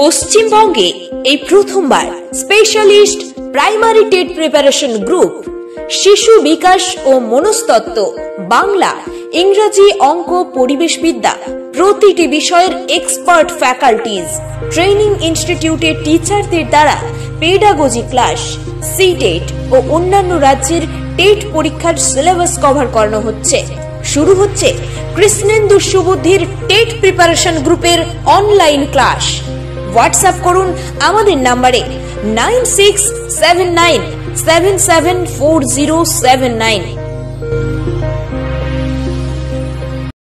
পশ্চিমবঙ্গে এই প্রথমবার specialist primary TET preparation group শিশু বিকাশ ও মনস্তত্ত্ব, বাংলা, ইংরাজি অঙ্ক পরিবেশবিদ্যা প্রতিটি বিষয়ের এক্সপার্ট ফ্যাকাল্টিজ ট্রেনিং ইনস্টিটিউটের টিচারদের দ্বারা পেডাগোজি ক্লাস সিটেট ও অন্যান্য রাজ্যের টেট পরীক্ষার সিলেবাস কভার করানো হচ্ছে। শুরু হচ্ছে কৃষ্ণেন্দু সুবুদ্ধির টেট প্রিপারেশন গ্রুপের অনলাইন ক্লাস হোয়াটসঅ্যাপ করুন আমাদের নাম্বারে nine six seven nine seven seven four zero seven nine